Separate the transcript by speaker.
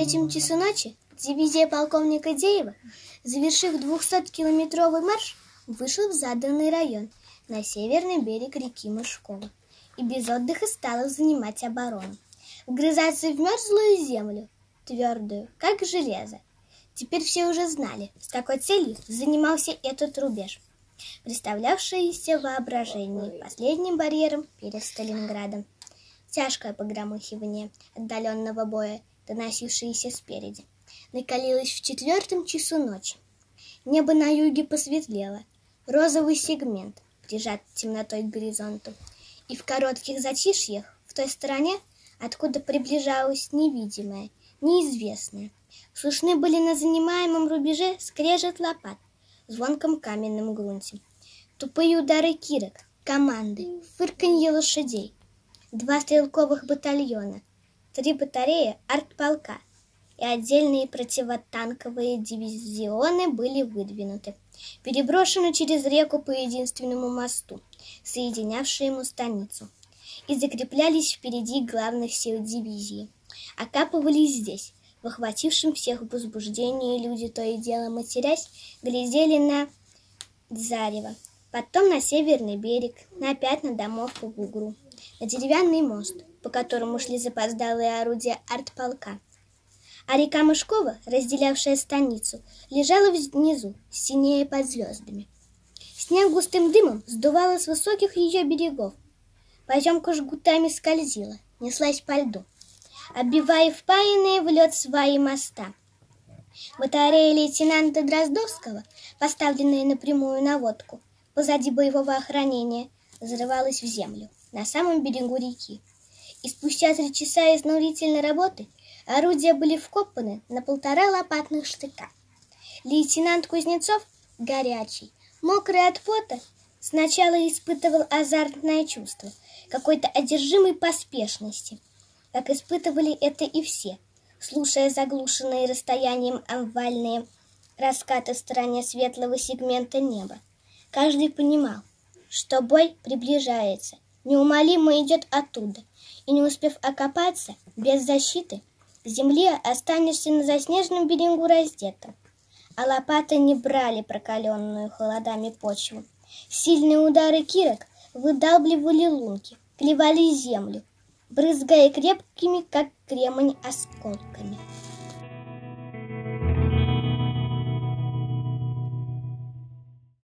Speaker 1: третьем часу ночи дивизия полковника Деева, завершив 200-километровый марш, вышел в заданный район на северный берег реки Мышкова и без отдыха стала занимать оборону, вгрызаться в мерзлую землю, твердую, как железо. Теперь все уже знали, с какой целью занимался этот рубеж, представлявшийся воображение последним барьером перед Сталинградом. Тяжкое погромыхивание отдаленного боя, доносившееся спереди, накалилось в четвертом часу ночи. Небо на юге посветлело, розовый сегмент прижат темнотой к горизонту, и в коротких затишьях в той стороне, откуда приближалась невидимая, неизвестная, слышны были на занимаемом рубеже скрежет лопат звонком каменном грунте, тупые удары кирок, команды, фырканье лошадей, два стрелковых батальона, три батареи артполка и отдельные противотанковые дивизионы были выдвинуты, переброшены через реку по единственному мосту, соединявшему станицу, и закреплялись впереди главных сил дивизии. Окапывались здесь, в охватившем всех возбуждении люди то и дело матерясь, глядели на зарево, потом на северный берег, на пятна домов по бугру на деревянный мост, по которому шли запоздалые орудия артполка. А река Мышкова, разделявшая станицу, лежала внизу, синее под звездами. Снег густым дымом сдувало с высоких ее берегов. Поземка жгутами скользила, неслась по льду, оббивая впаянные в лед свои моста. Батарея лейтенанта Дроздовского, поставленная напрямую на водку, позади боевого охранения, взрывалась в землю на самом берегу реки. И спустя три часа изнурительной работы орудия были вкопаны на полтора лопатных штыка. Лейтенант Кузнецов, горячий, мокрый от пота, сначала испытывал азартное чувство, какой-то одержимой поспешности, как испытывали это и все, слушая заглушенные расстоянием овальные раскаты в стороне светлого сегмента неба. Каждый понимал, что бой приближается – неумолимо идет оттуда, и не успев окопаться, без защиты, к земле останешься на заснеженном берегу раздетым. А лопаты не брали прокаленную холодами почву. Сильные удары кирок выдалбливали лунки, клевали землю, брызгая крепкими, как кремонь, осколками.